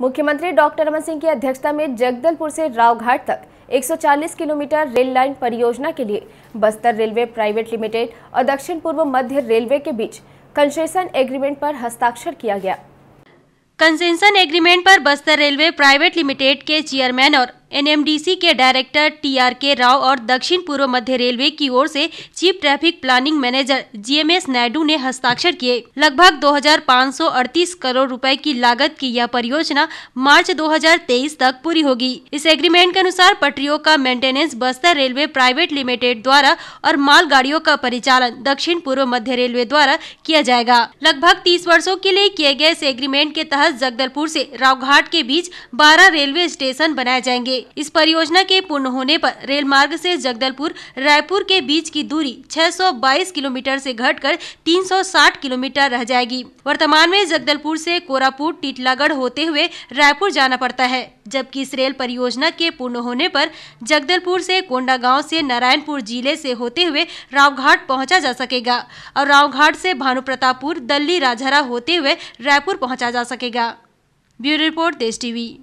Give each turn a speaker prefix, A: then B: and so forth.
A: मुख्यमंत्री डॉक्टर रमन सिंह की अध्यक्षता में जगदलपुर से रावघाट तक 140 किलोमीटर रेल लाइन परियोजना के लिए बस्तर रेलवे प्राइवेट लिमिटेड और दक्षिण पूर्व मध्य रेलवे के बीच कंसेशन एग्रीमेंट पर हस्ताक्षर किया गया।
B: कंसेशन एग्रीमेंट पर बस्तर रेलवे प्राइवेट लिमिटेड के चेयरमैन और एनएमडीसी के director T R K Rao और दक्षिण पूर्व मध्य रेलवे की ओर से chief traffic planning manager GMS Naidu ने हस्ताक्षर किए। लगभग 2,538 करोड़ रुपए की लागत की यह परियोजना मार्च 2023 तक पूरी होगी। इस एग्रीमेंट के अनुसार पटरियों का maintenance Bastar railway private limited द्वारा और माल गाड़ियों का परिचालन दक्षिण पूर्व मध्य रेलवे द्वारा किया जाएगा। लगभग तीस वर्षो के लिए किए गए इस एग्रीमेंट के तहत जगदलपुर ऐसी रावघाट के बीच बारह रेलवे स्टेशन बनाए जाएँगे। इस परियोजना के पूर्ण होने पर रेल मार्ग से जगदलपुर, रायपुर के बीच की दूरी 622 किलोमीटर से घटकर 360 किलोमीटर रह जाएगी। वर्तमान में जगदलपुर से कोरापुर टीटलागढ़ होते हुए रायपुर जाना पड़ता है, जबकि इस रेल परियोजना के पूर्ण होने पर जगदलपुर से कोंडागांव से नारायणपुर ज़िले से होते हुए रावघाट पहुँचा जा सकेगा और रावघाट से भानु प्रतापपुर दल्ली, राजहरा होते हुए रायपुर पहुँचा जा सकेगा। Bureau report, Desh TV.